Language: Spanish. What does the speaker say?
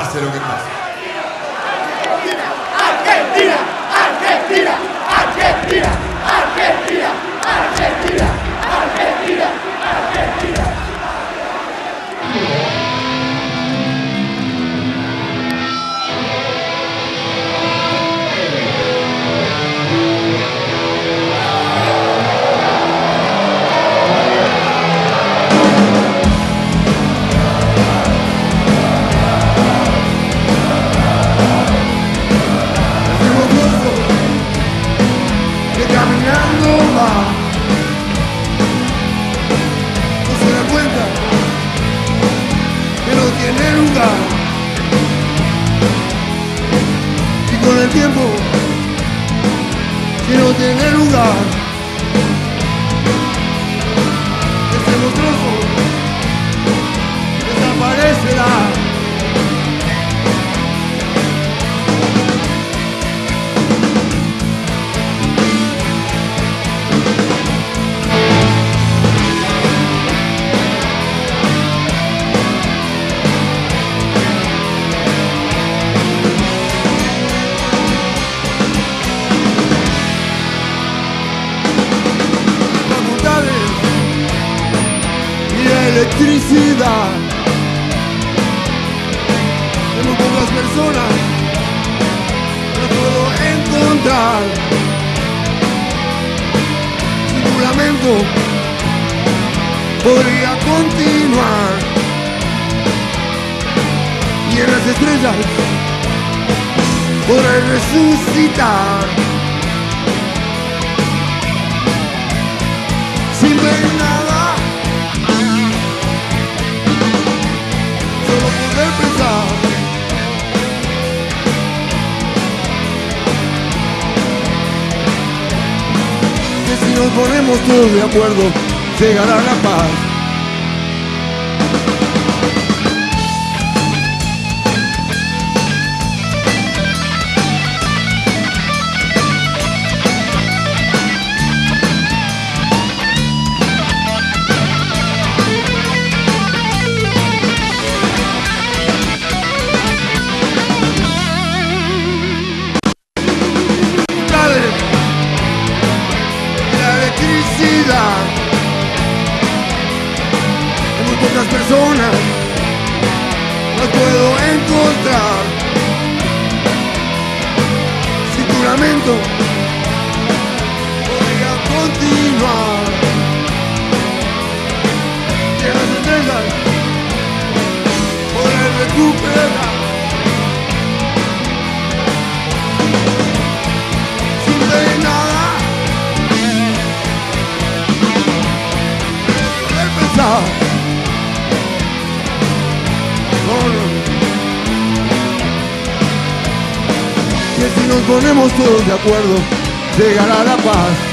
pase lo que pase. Tiempo que no tiene lugar. Ese monstruoso electricidad. Muy pocas personas no puedo encontrar. Tu lamento podría continuar. Y en las estrellas podré resucitar. sin ver nada. Nos ponemos todos de acuerdo, llegará la paz. Pocas personas no puedo encontrar. Sin tu lamento podría continuar y en las estrellas podré recuperar. Sin Que si nos ponemos todos de acuerdo, llegará la paz.